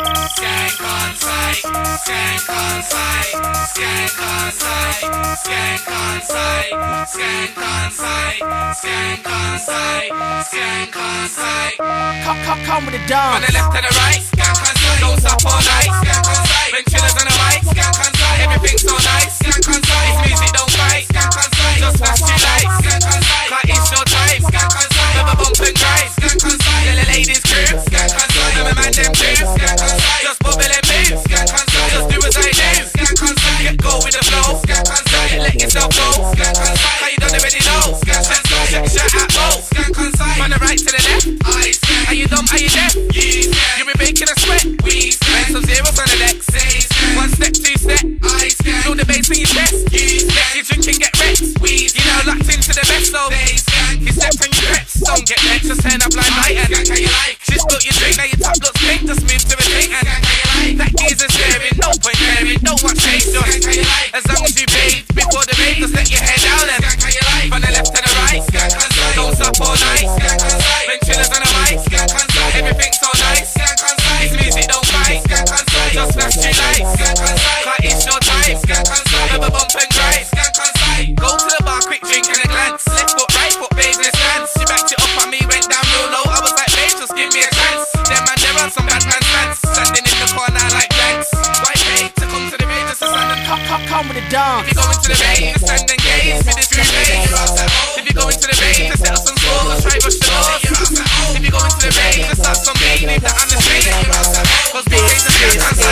Skank on site, skank on site, skank on site, skank on site, skank on site, skank on site, skank on site. Come, come, come with the dog. On the left and the right, skank on site, those up all night, skank on site. some bad man's. Standing in the corner like to come to the raid stand and come, come, come with dance? If you go into the raid, just stand and gaze. With if you go into the raid, just set some scores. Try rush the. If you go into the raid, just start some game. That I'm the same. Cause big days are